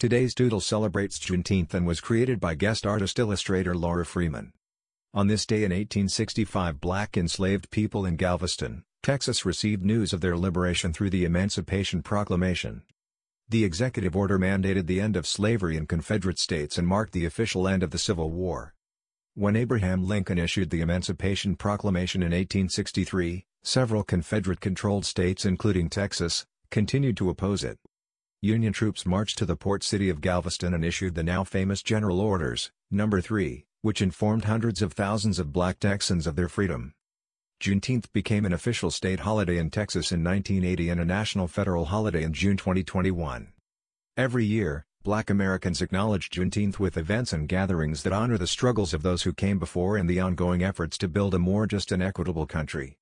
Today's doodle celebrates Juneteenth and was created by guest artist illustrator Laura Freeman. On this day in 1865 black enslaved people in Galveston, Texas received news of their liberation through the Emancipation Proclamation. The executive order mandated the end of slavery in Confederate states and marked the official end of the Civil War. When Abraham Lincoln issued the Emancipation Proclamation in 1863, several Confederate-controlled states including Texas, continued to oppose it. Union troops marched to the port city of Galveston and issued the now famous General Orders, No. 3, which informed hundreds of thousands of black Texans of their freedom. Juneteenth became an official state holiday in Texas in 1980 and a national federal holiday in June 2021. Every year, black Americans acknowledge Juneteenth with events and gatherings that honor the struggles of those who came before and the ongoing efforts to build a more just and equitable country.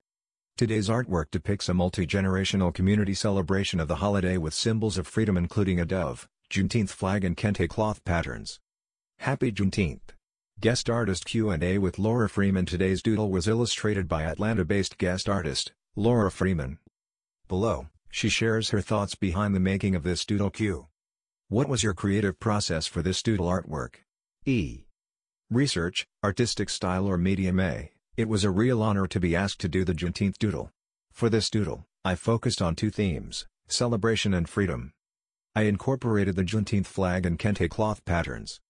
Today's artwork depicts a multi-generational community celebration of the holiday with symbols of freedom including a dove, Juneteenth flag and kente cloth patterns. Happy Juneteenth! Guest artist Q&A with Laura Freeman Today's doodle was illustrated by Atlanta-based guest artist, Laura Freeman. Below, she shares her thoughts behind the making of this doodle Q. What was your creative process for this doodle artwork? E. Research, artistic style or medium A. It was a real honor to be asked to do the Juneteenth Doodle. For this doodle, I focused on two themes, celebration and freedom. I incorporated the Juneteenth flag and kente cloth patterns.